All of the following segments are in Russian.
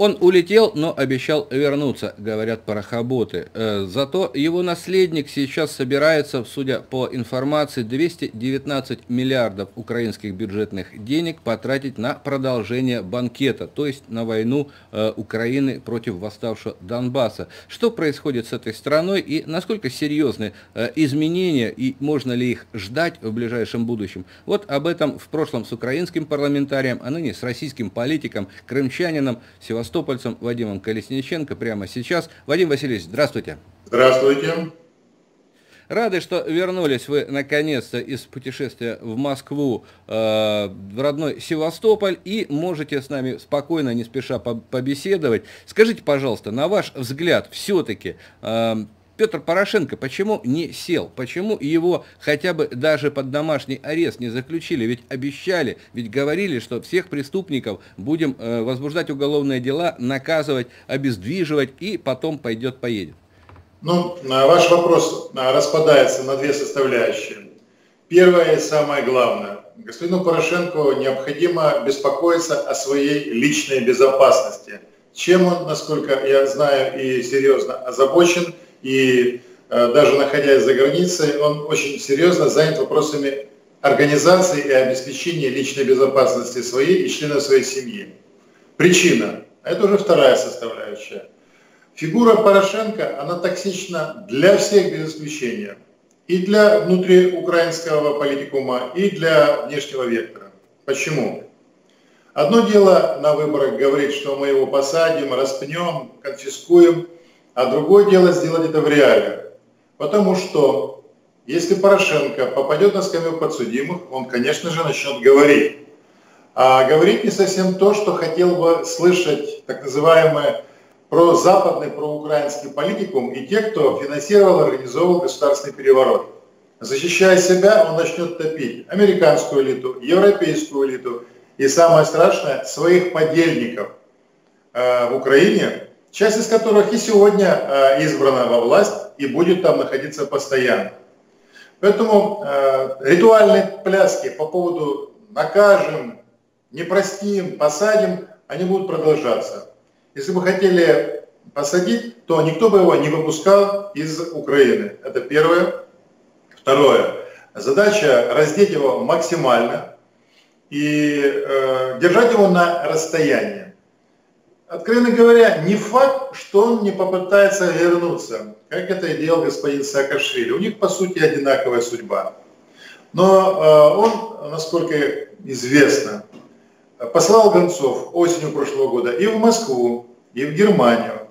Он улетел, но обещал вернуться, говорят парохоботы. Э, зато его наследник сейчас собирается, судя по информации, 219 миллиардов украинских бюджетных денег потратить на продолжение банкета, то есть на войну э, Украины против восставшего Донбасса. Что происходит с этой страной и насколько серьезны э, изменения и можно ли их ждать в ближайшем будущем? Вот об этом в прошлом с украинским парламентарием, а ныне с российским политиком, крымчанином, севастопольцем Вадимом Колесниченко прямо сейчас. Вадим Васильевич, здравствуйте. Здравствуйте. Рады, что вернулись вы наконец-то из путешествия в Москву, э, в родной Севастополь, и можете с нами спокойно, не спеша побеседовать. Скажите, пожалуйста, на ваш взгляд, все-таки э, Петр Порошенко почему не сел? Почему его хотя бы даже под домашний арест не заключили? Ведь обещали, ведь говорили, что всех преступников будем э, возбуждать уголовные дела, наказывать, обездвиживать и потом пойдет-поедет. Ну, ваш вопрос распадается на две составляющие. Первое и самое главное. Господину Порошенко необходимо беспокоиться о своей личной безопасности. Чем он, насколько я знаю и серьезно озабочен – и э, даже находясь за границей, он очень серьезно занят вопросами организации и обеспечения личной безопасности своей и членов своей семьи. Причина – это уже вторая составляющая. Фигура Порошенко, она токсична для всех без исключения. И для внутриукраинского политикума, и для внешнего вектора. Почему? Одно дело на выборах говорить, что мы его посадим, распнем, конфискуем – а другое дело сделать это в реале. Потому что если Порошенко попадет на скамью подсудимых, он, конечно же, начнет говорить. А говорить не совсем то, что хотел бы слышать так называемый про западный, проукраинский политикум и те, кто финансировал, организовывал государственный переворот. Защищая себя, он начнет топить американскую элиту, европейскую элиту и, самое страшное, своих подельников э, в Украине, часть из которых и сегодня э, избрана во власть и будет там находиться постоянно. Поэтому э, ритуальные пляски по поводу накажем, не простим, посадим, они будут продолжаться. Если бы хотели посадить, то никто бы его не выпускал из Украины. Это первое. Второе. Задача раздеть его максимально и э, держать его на расстоянии откровенно говоря, не факт, что он не попытается вернуться, как это и делал господин Саакашвили. У них, по сути, одинаковая судьба. Но э, он, насколько известно, послал гонцов осенью прошлого года и в Москву, и в Германию,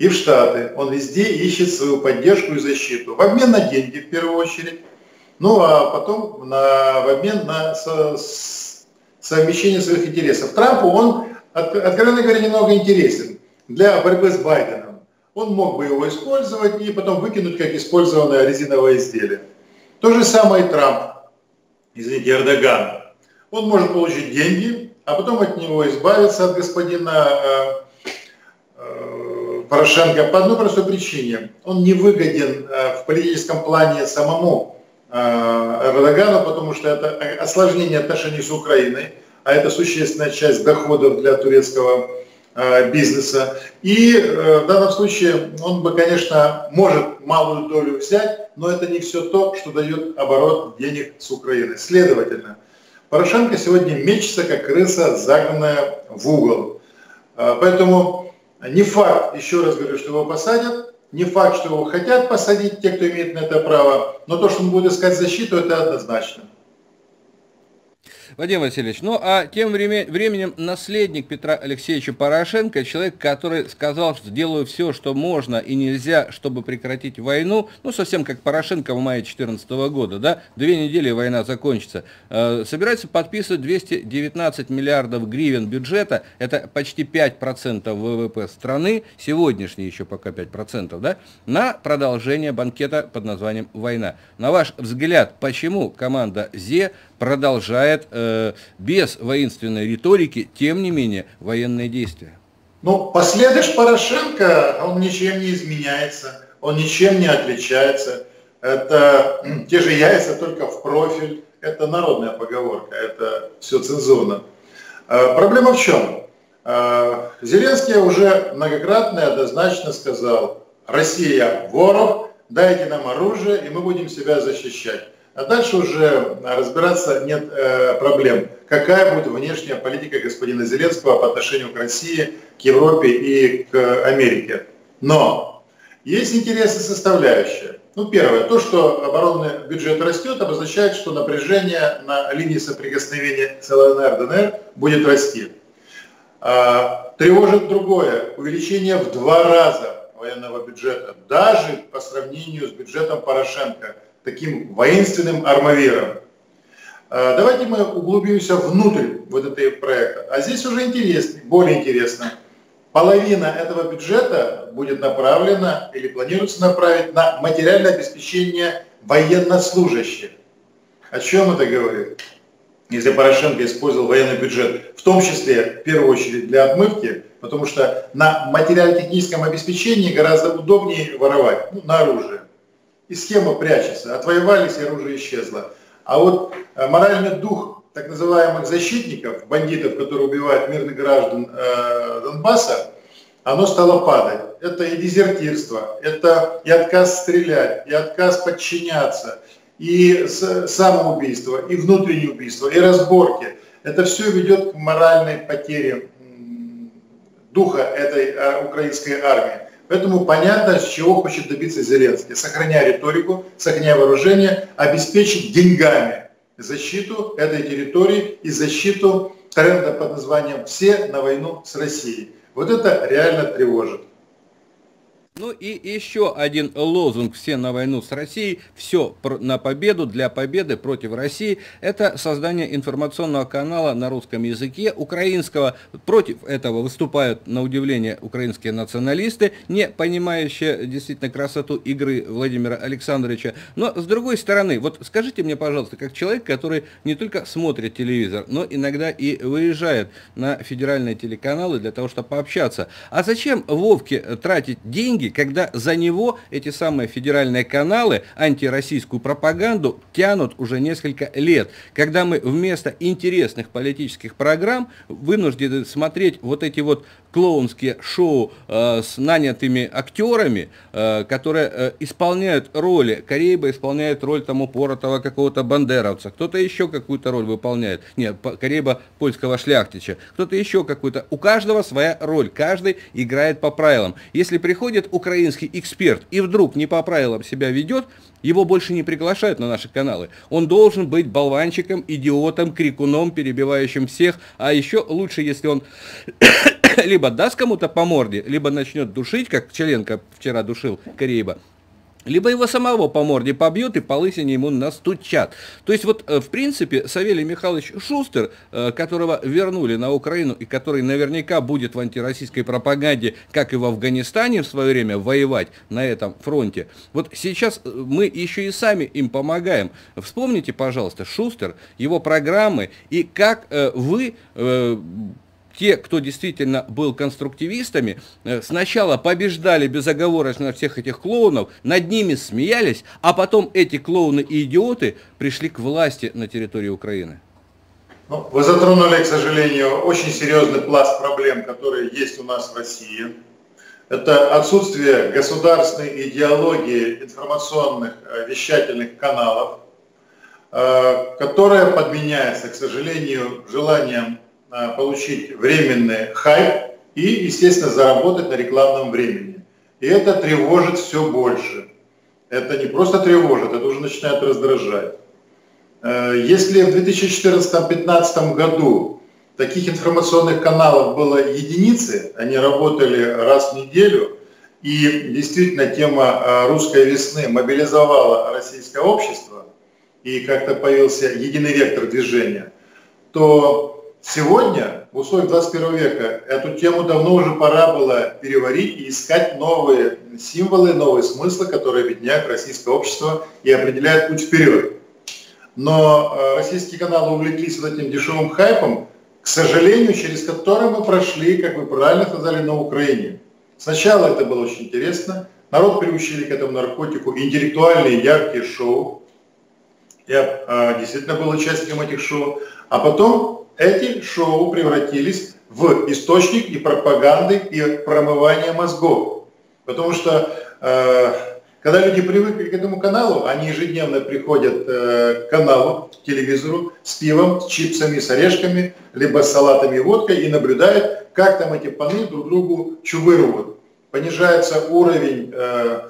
и в Штаты. Он везде ищет свою поддержку и защиту. В обмен на деньги, в первую очередь. Ну, а потом на, в обмен на со, совмещение своих интересов. Трампу он откровенно говоря, немного интересен для борьбы с Байденом. Он мог бы его использовать и потом выкинуть как использованное резиновое изделие. То же самое и Трамп, извините, Эрдоган. Он может получить деньги, а потом от него избавиться от господина э, э, Порошенко по одной простой причине. Он не выгоден э, в политическом плане самому Эрдогану, потому что это осложнение отношений с Украиной а это существенная часть доходов для турецкого э, бизнеса. И э, в данном случае он бы, конечно, может малую долю взять, но это не все то, что дает оборот денег с Украины. Следовательно, Порошенко сегодня мечется, как крыса, загнанная в угол. Э, поэтому не факт, еще раз говорю, что его посадят, не факт, что его хотят посадить, те, кто имеет на это право, но то, что он будет искать защиту, это однозначно. Вадим Васильевич, ну а тем временем наследник Петра Алексеевича Порошенко, человек, который сказал, что сделаю все, что можно и нельзя, чтобы прекратить войну, ну совсем как Порошенко в мае 2014 года, да, две недели война закончится, э, собирается подписывать 219 миллиардов гривен бюджета, это почти 5% ВВП страны, сегодняшний еще пока 5%, да, на продолжение банкета под названием «Война». На ваш взгляд, почему команда ЗЕ продолжает э, без воинственной риторики, тем не менее, военные действия. Ну, последуешь Порошенко, он ничем не изменяется, он ничем не отличается. Это те же яйца, только в профиль. Это народная поговорка, это все цензурно. А, проблема в чем? Зеленский уже многократно и однозначно сказал, Россия воров, дайте нам оружие, и мы будем себя защищать. А дальше уже разбираться нет э, проблем. Какая будет внешняя политика господина Зеленского по отношению к России, к Европе и к Америке. Но есть интересная составляющая. Ну, первое, то, что оборонный бюджет растет, обозначает, что напряжение на линии соприкосновения с ЛНР, ДНР будет расти. А, тревожит другое, увеличение в два раза военного бюджета, даже по сравнению с бюджетом Порошенко – таким воинственным армавиром. А, давайте мы углубимся внутрь вот этого проекта. А здесь уже интересно, более интересно. Половина этого бюджета будет направлена или планируется направить на материальное обеспечение военнослужащих. О чем это говорит? Если Порошенко использовал военный бюджет, в том числе, в первую очередь, для отмывки, потому что на материально-техническом обеспечении гораздо удобнее воровать, ну, на оружие и схема прячется. Отвоевались, и оружие исчезло. А вот э, моральный дух так называемых защитников, бандитов, которые убивают мирных граждан э, Донбасса, оно стало падать. Это и дезертирство, это и отказ стрелять, и отказ подчиняться, и самоубийство, и внутреннее убийство, и разборки. Это все ведет к моральной потере духа этой э, украинской армии. Поэтому понятно, с чего хочет добиться Зеленский. Сохраняя риторику, сохраняя вооружение, обеспечить деньгами защиту этой территории и защиту тренда под названием «Все на войну с Россией». Вот это реально тревожит. Ну и еще один лозунг «Все на войну с Россией», «Все на победу, для победы против России» – это создание информационного канала на русском языке, украинского. Против этого выступают, на удивление, украинские националисты, не понимающие действительно красоту игры Владимира Александровича. Но с другой стороны, вот скажите мне, пожалуйста, как человек, который не только смотрит телевизор, но иногда и выезжает на федеральные телеканалы для того, чтобы пообщаться, а зачем Вовке тратить деньги, деньги, когда за него эти самые федеральные каналы антироссийскую пропаганду тянут уже несколько лет, когда мы вместо интересных политических программ вынуждены смотреть вот эти вот клоунские шоу э, с нанятыми актерами, э, которые э, исполняют роли. Карейба исполняет роль там упоротого какого-то бандеровца, кто-то еще какую-то роль выполняет. Нет, Карейба польского шляхтича, кто-то еще какую-то. У каждого своя роль, каждый играет по правилам. Если приходит украинский эксперт и вдруг не по правилам себя ведет, его больше не приглашают на наши каналы. Он должен быть болванчиком, идиотом, крикуном, перебивающим всех. А еще лучше, если он либо даст кому-то по морде, либо начнет душить, как Челенко вчера душил Кореева, либо его самого по морде побьют и по лысине ему настучат. То есть вот, э, в принципе, Савелий Михайлович Шустер, э, которого вернули на Украину и который наверняка будет в антироссийской пропаганде, как и в Афганистане в свое время, воевать на этом фронте, вот сейчас э, мы еще и сами им помогаем. Вспомните, пожалуйста, Шустер, его программы и как вы те, кто действительно был конструктивистами, э, сначала побеждали безоговорочно всех этих клоунов, над ними смеялись, а потом эти клоуны и идиоты пришли к власти на территории Украины. Ну, вы затронули, к сожалению, очень серьезный пласт проблем, которые есть у нас в России. Это отсутствие государственной идеологии информационных э, вещательных каналов, э, которая подменяется, к сожалению, желанием получить временный хайп и, естественно, заработать на рекламном времени. И это тревожит все больше. Это не просто тревожит, это уже начинает раздражать. Э, если в 2014-2015 году таких информационных каналов было единицы, они работали раз в неделю, и действительно тема э, русской весны мобилизовала российское общество, и как-то появился единый вектор движения, то Сегодня, в условиях 21 века, эту тему давно уже пора было переварить и искать новые символы, новые смыслы, которые объединяют российское общество и определяют путь вперед. Но э, российские каналы увлеклись вот этим дешевым хайпом, к сожалению, через который мы прошли, как вы правильно сказали, на Украине. Сначала это было очень интересно, народ приучили к этому наркотику, интеллектуальные яркие шоу. Я э, действительно был участником этих шоу. А потом эти шоу превратились в источник и пропаганды, и промывания мозгов. Потому что э, когда люди привыкли к этому каналу, они ежедневно приходят э, к каналу, к телевизору с пивом, с чипсами, с орешками, либо с салатами и водкой и наблюдают, как там эти паны друг другу чувырывают. Понижается уровень э,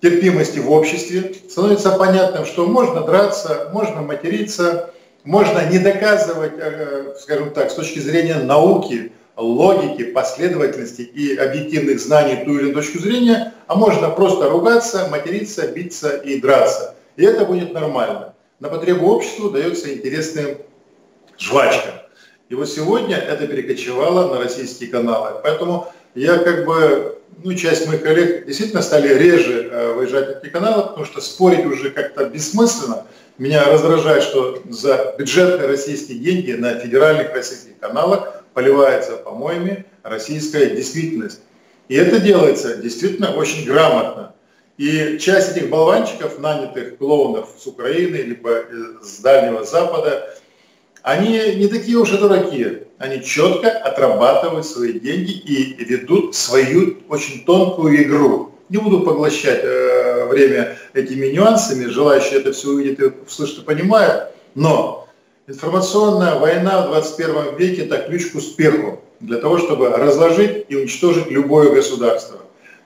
терпимости в обществе, становится понятным, что можно драться, можно материться, можно не доказывать, э, скажем так, с точки зрения науки, логики, последовательности и объективных знаний ту или иную точку зрения, а можно просто ругаться, материться, биться и драться. И это будет нормально. На потребу обществу дается интересная жвачка. И вот сегодня это перекочевало на российские каналы. Поэтому я как бы, ну, часть моих коллег действительно стали реже э, выезжать на эти каналы, потому что спорить уже как-то бессмысленно. Меня раздражает, что за бюджетные российские деньги на федеральных российских каналах поливается помоями российская действительность. И это делается действительно очень грамотно. И часть этих болванчиков, нанятых клоунов с Украины, либо с Дальнего Запада, они не такие уж и дураки. Они четко отрабатывают свои деньги и ведут свою очень тонкую игру. Не буду поглощать э, время этими нюансами, желающие это все увидеть, и услышать и понимают, но информационная война в 21 веке – это ключ к успеху для того, чтобы разложить и уничтожить любое государство.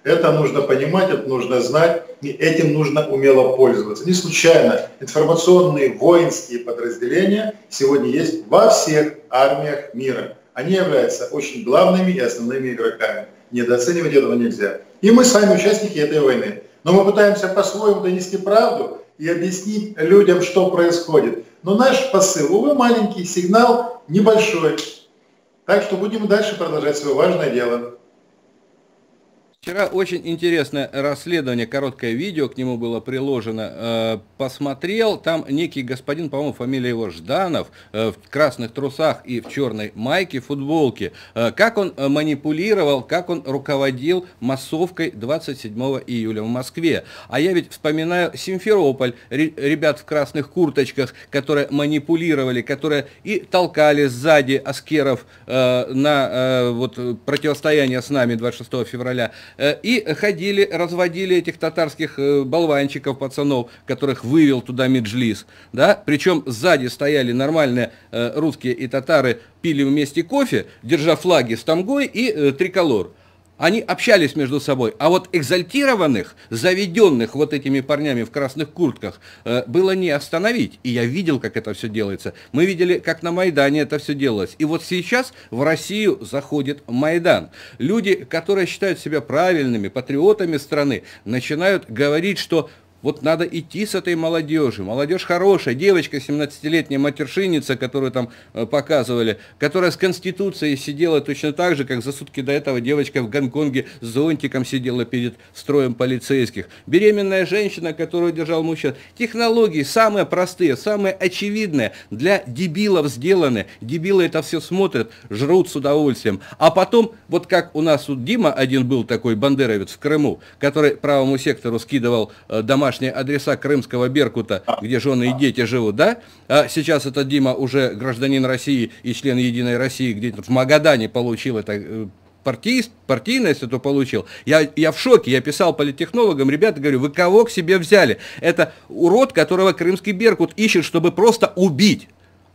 Это нужно понимать, это нужно знать, и этим нужно умело пользоваться. Не случайно информационные воинские подразделения сегодня есть во всех армиях мира. Они являются очень главными и основными игроками. Недооценивать этого нельзя. И мы сами участники этой войны. Но мы пытаемся по-своему донести правду и объяснить людям, что происходит. Но наш посыл, увы, маленький, сигнал небольшой. Так что будем дальше продолжать свое важное дело. Вчера очень интересное расследование, короткое видео к нему было приложено. Э, посмотрел, там некий господин, по-моему, фамилия его Жданов, э, в красных трусах и в черной майке, футболке. Э, как он манипулировал, как он руководил массовкой 27 июля в Москве. А я ведь вспоминаю Симферополь, ребят в красных курточках, которые манипулировали, которые и толкали сзади аскеров на вот, противостояние с нами 26 февраля. Э, и ходили, разводили этих татарских э, болванчиков, пацанов, которых вывел туда Меджлис, да, причем сзади стояли нормальные э, русские и татары, пили вместе кофе, держа флаги с тамгой и триколор они общались между собой. А вот экзальтированных, заведенных вот этими парнями в красных куртках, э, было не остановить. И я видел, как это все делается. Мы видели, как на Майдане это все делалось. И вот сейчас в Россию заходит Майдан. Люди, которые считают себя правильными, патриотами страны, начинают говорить, что вот надо идти с этой молодежью. Молодежь хорошая, девочка 17-летняя матершинница, которую там э, показывали, которая с Конституцией сидела точно так же, как за сутки до этого девочка в Гонконге с зонтиком сидела перед строем полицейских. Беременная женщина, которую держал мужчина. Технологии самые простые, самые очевидные, для дебилов сделаны. Дебилы это все смотрят, жрут с удовольствием. А потом, вот как у нас тут Дима один был такой бандеровец в Крыму, который правому сектору скидывал э, дома домашние адреса крымского Беркута, где жены и дети живут, да? А сейчас этот Дима уже гражданин России и член Единой России, где-то в Магадане получил это э, партиист, партийность эту получил. Я, я в шоке, я писал политтехнологам, ребята, говорю, вы кого к себе взяли? Это урод, которого крымский Беркут ищет, чтобы просто убить.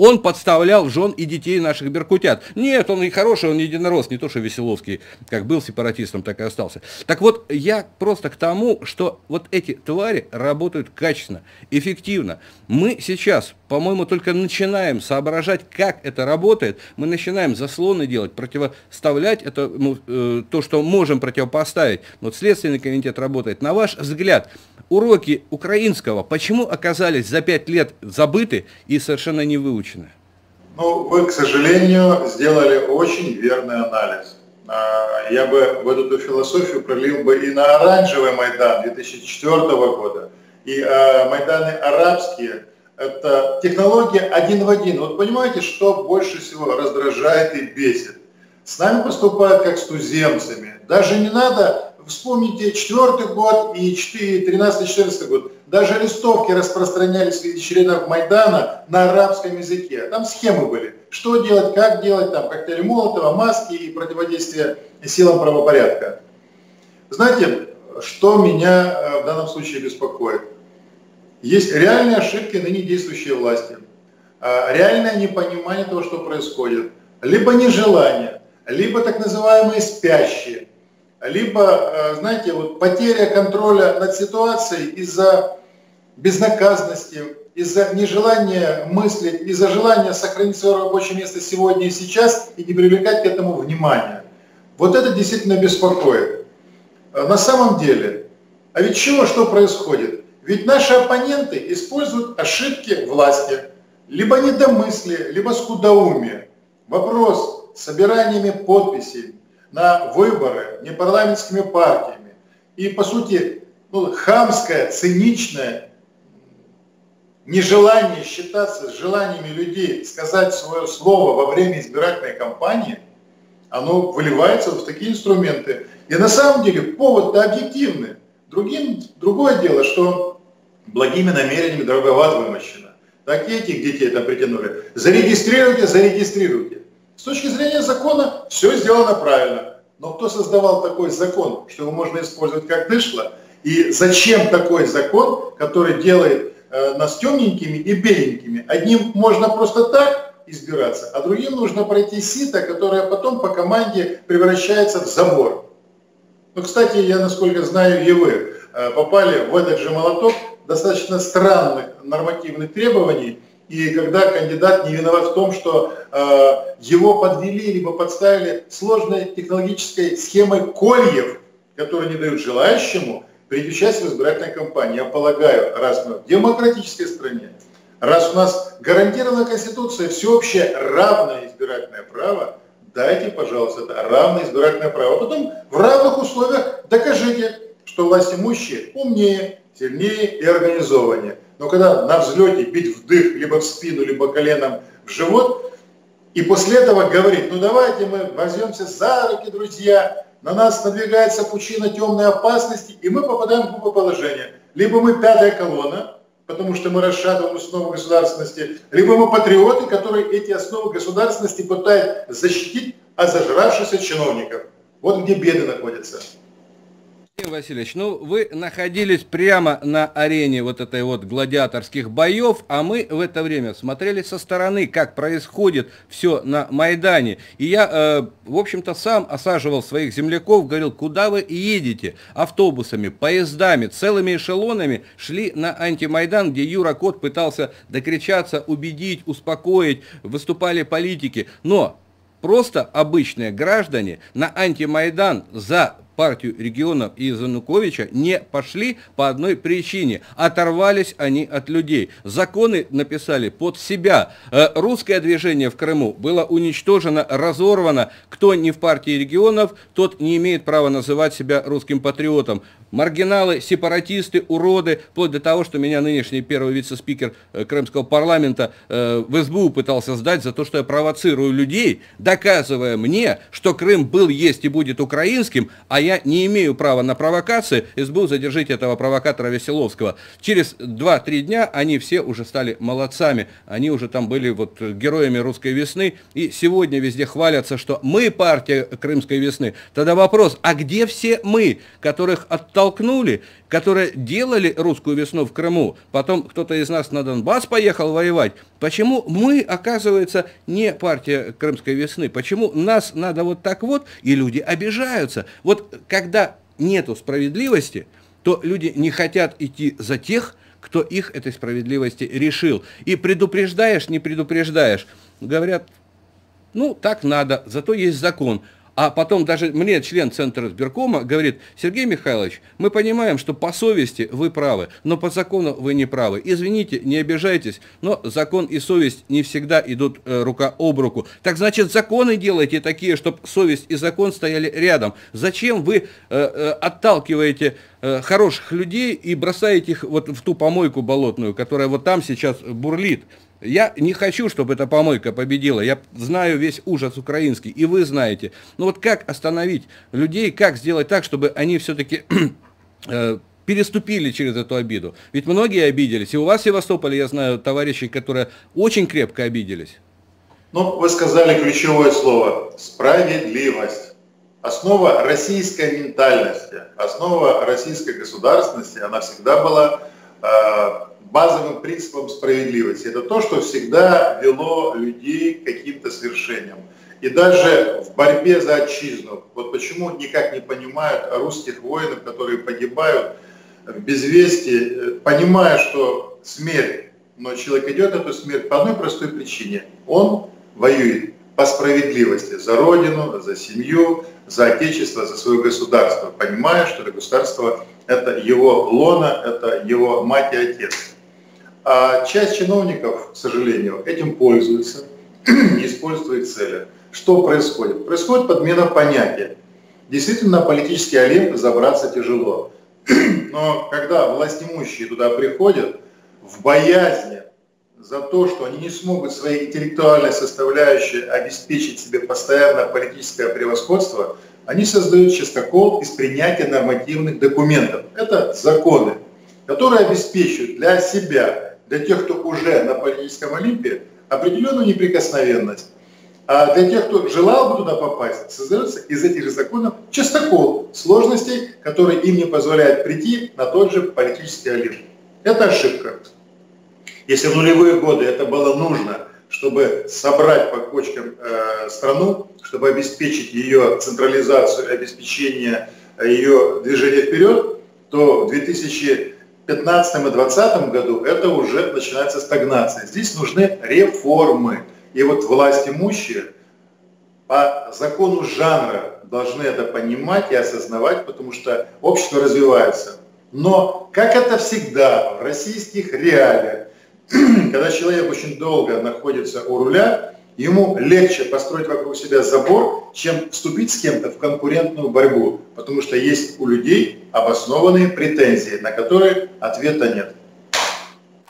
Он подставлял жен и детей наших беркутят. Нет, он и хороший, он единорос, не то что Веселовский, как был сепаратистом, так и остался. Так вот, я просто к тому, что вот эти твари работают качественно, эффективно. Мы сейчас, по-моему, только начинаем соображать, как это работает. Мы начинаем заслоны делать, противоставлять это, ну, э, то, что можем противопоставить. Вот Следственный комитет работает. На ваш взгляд, уроки украинского почему оказались за пять лет забыты и совершенно не выучены? Ну, вы, к сожалению, сделали очень верный анализ. А, я бы в эту философию пролил бы и на оранжевый Майдан 2004 года, и а, Майданы арабские. Это технология один в один. Вот понимаете, что больше всего раздражает и бесит? С нами поступают как с туземцами. Даже не надо вспомните четвертый год и 13-14 год. Даже листовки распространялись среди членов Майдана на арабском языке. Там схемы были. Что делать, как делать, там коктейли Молотова, маски и противодействие силам правопорядка. Знаете, что меня э, в данном случае беспокоит? Есть реальные ошибки ныне действующей власти, э, реальное непонимание того, что происходит, либо нежелание, либо так называемые спящие, либо, э, знаете, вот потеря контроля над ситуацией из-за безнаказанности, из-за нежелания мыслить, из-за желания сохранить свое рабочее место сегодня и сейчас и не привлекать к этому внимания. Вот это действительно беспокоит. Э, на самом деле, а ведь чего, что происходит? Ведь наши оппоненты используют ошибки власти, либо недомыслие, либо скудоумие. Вопрос с собираниями подписей, на выборы непарламентскими партиями. И, по сути, ну, хамское, циничное нежелание считаться с желаниями людей сказать свое слово во время избирательной кампании, оно выливается в такие инструменты. И на самом деле повод-то объективный. Другим, другое дело, что благими намерениями дороговат вымощено. Так и этих детей там притянули. Зарегистрируйте, зарегистрируйте. С точки зрения закона все сделано правильно. Но кто создавал такой закон, что его можно использовать как дышло? И зачем такой закон, который делает э, нас темненькими и беленькими? Одним можно просто так избираться, а другим нужно пройти сито, которое потом по команде превращается в забор. Ну, кстати, я, насколько знаю, и вы э, попали в этот же молоток достаточно странных нормативных требований, и когда кандидат не виноват в том, что э, его подвели либо подставили сложной технологической схемой кольев, которые не дают желающему принять участие в избирательной кампании. Я полагаю, раз мы в демократической стране, раз у нас гарантирована Конституция всеобщее равное избирательное право, дайте, пожалуйста, это равное избирательное право. А потом в равных условиях докажите, что власть имущие умнее, сильнее и организованнее. Но когда на взлете бить в дых, либо в спину, либо коленом в живот, и после этого говорить, ну давайте мы возьмемся за руки, друзья, на нас надвигается пучина темной опасности, и мы попадаем в глупое положение. Либо мы пятая колонна, потому что мы расшатываем основы государственности, либо мы патриоты, которые эти основы государственности пытают защитить от зажравшихся чиновников. Вот где беды находятся. Владимир Васильевич, ну вы находились прямо на арене вот этой вот гладиаторских боев, а мы в это время смотрели со стороны, как происходит все на Майдане. И я, э, в общем-то, сам осаживал своих земляков, говорил, куда вы едете? Автобусами, поездами, целыми эшелонами шли на антимайдан, где Юра Кот пытался докричаться, убедить, успокоить, выступали политики. Но просто обычные граждане на антимайдан за партию регионов и Януковича не пошли по одной причине. Оторвались они от людей. Законы написали под себя. Э, русское движение в Крыму было уничтожено, разорвано. Кто не в партии регионов, тот не имеет права называть себя русским патриотом. Маргиналы, сепаратисты, уроды, вплоть до того, что меня нынешний первый вице-спикер э, Крымского парламента э, в СБУ пытался сдать за то, что я провоцирую людей, доказывая мне, что Крым был, есть и будет украинским, а я не имею права на провокации, СБУ задержите этого провокатора Веселовского. Через 2-3 дня они все уже стали молодцами, они уже там были вот героями русской весны, и сегодня везде хвалятся, что мы партия Крымской весны. Тогда вопрос, а где все мы, которых оттолкнули, которые делали русскую весну в Крыму, потом кто-то из нас на Донбасс поехал воевать, почему мы, оказывается, не партия Крымской весны, почему нас надо вот так вот, и люди обижаются. Вот когда нету справедливости, то люди не хотят идти за тех, кто их этой справедливости решил. И предупреждаешь, не предупреждаешь. Говорят, ну, так надо, зато есть закон. А потом даже мне член Центра избиркома говорит, Сергей Михайлович, мы понимаем, что по совести вы правы, но по закону вы не правы. Извините, не обижайтесь, но закон и совесть не всегда идут э, рука об руку. Так значит, законы делайте такие, чтобы совесть и закон стояли рядом. Зачем вы э, э, отталкиваете э, хороших людей и бросаете их вот в ту помойку болотную, которая вот там сейчас бурлит. Я не хочу, чтобы эта помойка победила. Я знаю весь ужас украинский, и вы знаете. Но вот как остановить людей, как сделать так, чтобы они все-таки э, переступили через эту обиду? Ведь многие обиделись. И у вас в Севастополе, я знаю, товарищи, которые очень крепко обиделись. Ну, вы сказали ключевое слово – справедливость. Основа российской ментальности, основа российской государственности, она всегда была э, базовым принципом справедливости. Это то, что всегда вело людей к каким-то свершениям. И даже в борьбе за отчизну, вот почему никак не понимают русских воинов, которые погибают в безвестии, понимая, что смерть, но человек идет эту смерть по одной простой причине. Он воюет по справедливости за родину, за семью, за отечество, за свое государство, понимая, что это государство – это его лона, это его мать и отец. А часть чиновников, к сожалению, этим пользуется, не использует цели. Что происходит? Происходит подмена понятия. Действительно, политический олимп забраться тяжело. Но когда власть имущие туда приходят, в боязни за то, что они не смогут своей интеллектуальной составляющей обеспечить себе постоянное политическое превосходство, они создают частокол из принятия нормативных документов. Это законы, которые обеспечивают для себя для тех, кто уже на политическом Олимпе, определенную неприкосновенность. А для тех, кто желал бы туда попасть, создается из этих же законов частокол сложностей, которые им не позволяют прийти на тот же политический Олимп. Это ошибка. Если в нулевые годы это было нужно, чтобы собрать по кочкам э, страну, чтобы обеспечить ее централизацию, обеспечение э, ее движения вперед, то в 2000 2015 и 2020 году это уже начинается стагнация. Здесь нужны реформы. И вот власть имущие по закону жанра должны это понимать и осознавать, потому что общество развивается. Но, как это всегда в российских реалиях, когда человек очень долго находится у руля, ему легче построить вокруг себя забор, чем вступить с кем-то в конкурентную борьбу, потому что есть у людей обоснованные претензии, на которые ответа нет.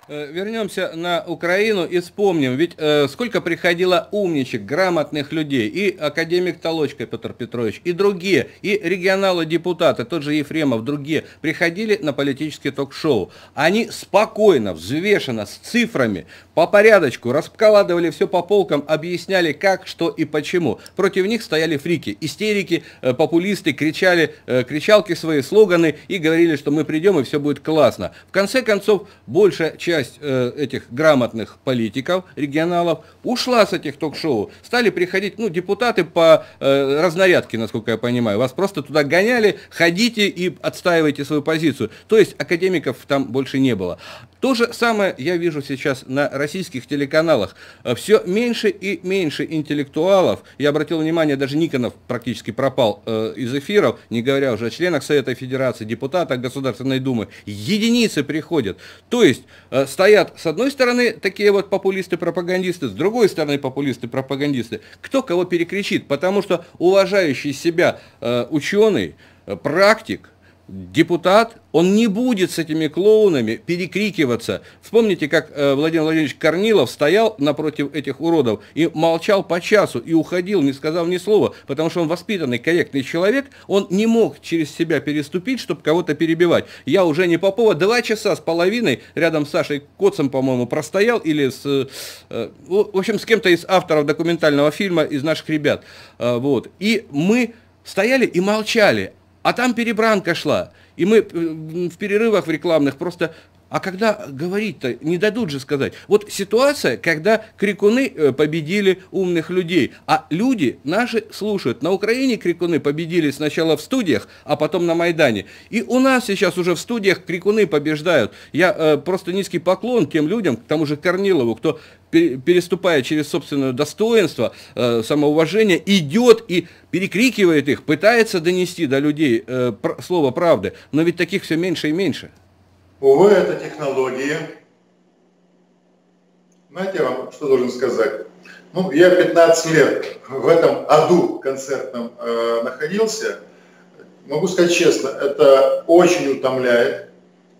Э, вернемся на Украину и вспомним, ведь э, сколько приходило умничек, грамотных людей, и академик Толочка Петр Петрович, и другие, и регионалы-депутаты, тот же Ефремов, другие, приходили на политические ток-шоу. Они спокойно, взвешенно, с цифрами, по порядочку, раскладывали все по полкам, объясняли как, что и почему. Против них стояли фрики, истерики, э, популисты, кричали, э, кричалки свои, слоганы и говорили, что мы придем и все будет классно. В конце концов, большая часть часть э, этих грамотных политиков, регионалов, ушла с этих ток-шоу. Стали приходить, ну, депутаты по э, разнарядке, насколько я понимаю. Вас просто туда гоняли, ходите и отстаивайте свою позицию. То есть академиков там больше не было. То же самое я вижу сейчас на российских телеканалах. Все меньше и меньше интеллектуалов. Я обратил внимание, даже Никонов практически пропал э, из эфиров, не говоря уже о членах Совета Федерации, депутатах Государственной Думы. Единицы приходят. То есть э, стоят с одной стороны такие вот популисты-пропагандисты, с другой стороны популисты-пропагандисты. Кто кого перекричит? Потому что уважающий себя э, ученый, э, практик, депутат, он не будет с этими клоунами перекрикиваться. Вспомните, как э, Владимир Владимирович Корнилов стоял напротив этих уродов и молчал по часу и уходил, не сказав ни слова, потому что он воспитанный, корректный человек, он не мог через себя переступить, чтобы кого-то перебивать. Я уже не Попова два часа с половиной рядом с Сашей Коцем, по-моему, простоял, или с, э, в общем, с кем-то из авторов документального фильма, из наших ребят. Э, вот. И мы стояли и молчали, а там перебранка шла. И мы э, в перерывах в рекламных просто... А когда говорить-то, не дадут же сказать. Вот ситуация, когда крикуны э, победили умных людей, а люди наши слушают. На Украине крикуны победили сначала в студиях, а потом на Майдане. И у нас сейчас уже в студиях крикуны побеждают. Я э, просто низкий поклон тем людям, к тому же Корнилову, кто переступая через собственное достоинство, э, самоуважение, идет и перекрикивает их, пытается донести до людей э, слово правды, но ведь таких все меньше и меньше. Увы, это технологии. Знаете, я вам что должен сказать? Ну, я 15 лет в этом аду концертном э, находился. могу сказать честно, это очень утомляет.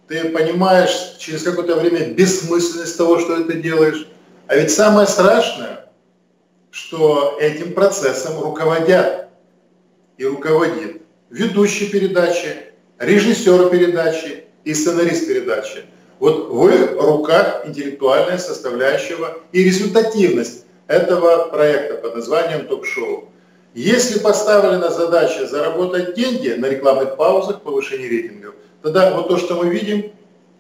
Ты понимаешь через какое-то время бессмысленность того, что ты делаешь. А ведь самое страшное, что этим процессом руководят и руководит ведущий передачи, режиссер передачи и сценарист передачи. Вот в руках интеллектуальная составляющего и результативность этого проекта под названием ток-шоу. Если поставлена задача заработать деньги на рекламных паузах, повышении рейтингов, тогда вот то, что мы видим,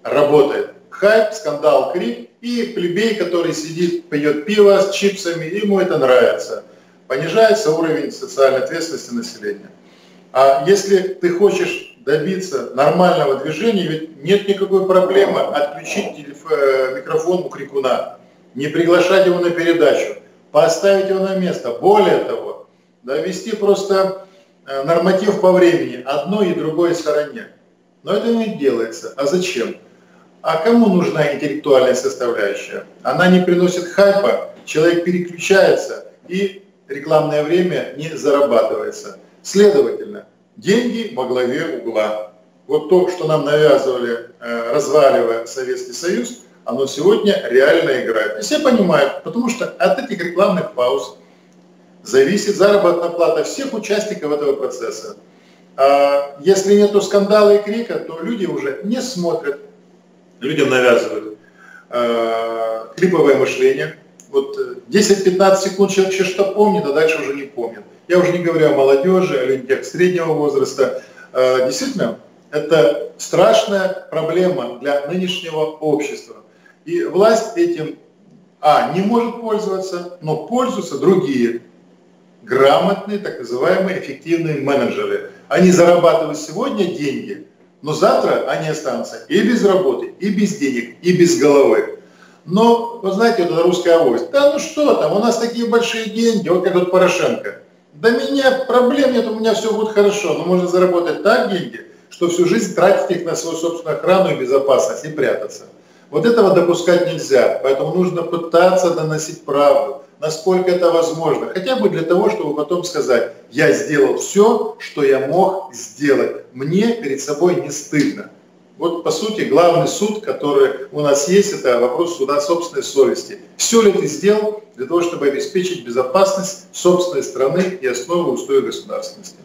работает. Хайп, скандал, крик и плебей, который сидит, пьет пиво с чипсами, ему это нравится. Понижается уровень социальной ответственности населения. А если ты хочешь добиться нормального движения, ведь нет никакой проблемы отключить э, микрофон у крикуна, не приглашать его на передачу, поставить его на место. Более того, довести просто э, норматив по времени одной и другой стороне. Но это не делается. А зачем? А кому нужна интеллектуальная составляющая? Она не приносит хайпа, человек переключается и рекламное время не зарабатывается. Следовательно, деньги во главе угла. Вот то, что нам навязывали, э, разваливая Советский Союз, оно сегодня реально играет. И все понимают, потому что от этих рекламных пауз зависит заработная плата всех участников этого процесса. А если нету скандала и крика, то люди уже не смотрят. Людям навязывают э, клиповое мышление, вот 10-15 секунд человек еще что помнит, а дальше уже не помнит. Я уже не говорю о молодежи, о людях среднего возраста. Э, действительно, это страшная проблема для нынешнего общества. И власть этим, а, не может пользоваться, но пользуются другие грамотные, так называемые эффективные менеджеры. Они зарабатывают сегодня деньги, но завтра они останутся и без работы, и без денег, и без головы. Но, вы знаете, вот это русская авось. Да ну что там, у нас такие большие деньги, вот как вот Порошенко. Да меня проблем нет, у меня все будет хорошо. Но можно заработать так деньги, что всю жизнь тратить их на свою собственную охрану и безопасность и прятаться. Вот этого допускать нельзя. Поэтому нужно пытаться доносить правду, насколько это возможно. Хотя бы для того, чтобы потом сказать, я сделал все, что я мог сделать. Мне перед собой не стыдно. Вот, по сути, главный суд, который у нас есть, это вопрос суда собственной совести. Все ли ты сделал для того, чтобы обеспечить безопасность собственной страны и основы устоя государственности?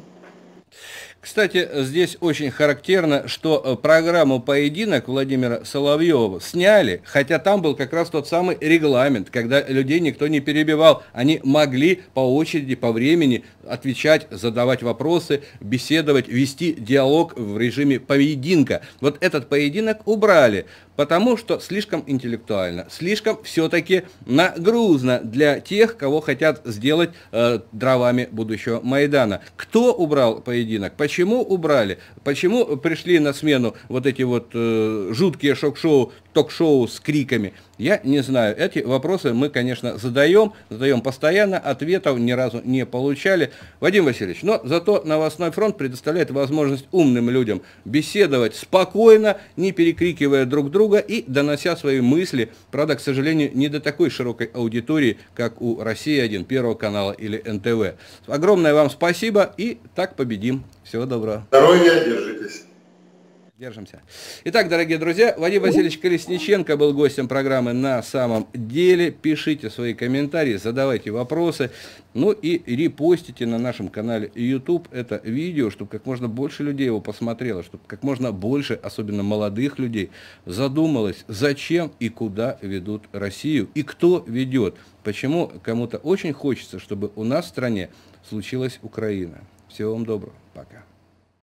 Кстати, здесь очень характерно, что э, программу «Поединок» Владимира Соловьева сняли, хотя там был как раз тот самый регламент, когда людей никто не перебивал. Они могли по очереди, по времени отвечать, задавать вопросы, беседовать, вести диалог в режиме поединка. Вот этот поединок убрали потому что слишком интеллектуально, слишком все-таки нагрузно для тех, кого хотят сделать э, дровами будущего Майдана. Кто убрал поединок? Почему убрали? Почему пришли на смену вот эти вот э, жуткие шок-шоу ток-шоу с криками? Я не знаю. Эти вопросы мы, конечно, задаем, задаем постоянно, ответов ни разу не получали. Вадим Васильевич, но зато новостной фронт предоставляет возможность умным людям беседовать спокойно, не перекрикивая друг друга и донося свои мысли, правда, к сожалению, не до такой широкой аудитории, как у «России-1», Первого канала или НТВ. Огромное вам спасибо и так победим. Всего доброго. Здоровья, держитесь. Держимся. Итак, дорогие друзья, Вадим Васильевич Колесниченко был гостем программы «На самом деле». Пишите свои комментарии, задавайте вопросы, ну и репостите на нашем канале YouTube это видео, чтобы как можно больше людей его посмотрело, чтобы как можно больше, особенно молодых людей, задумалось, зачем и куда ведут Россию, и кто ведет. Почему кому-то очень хочется, чтобы у нас в стране случилась Украина. Всего вам доброго. Пока.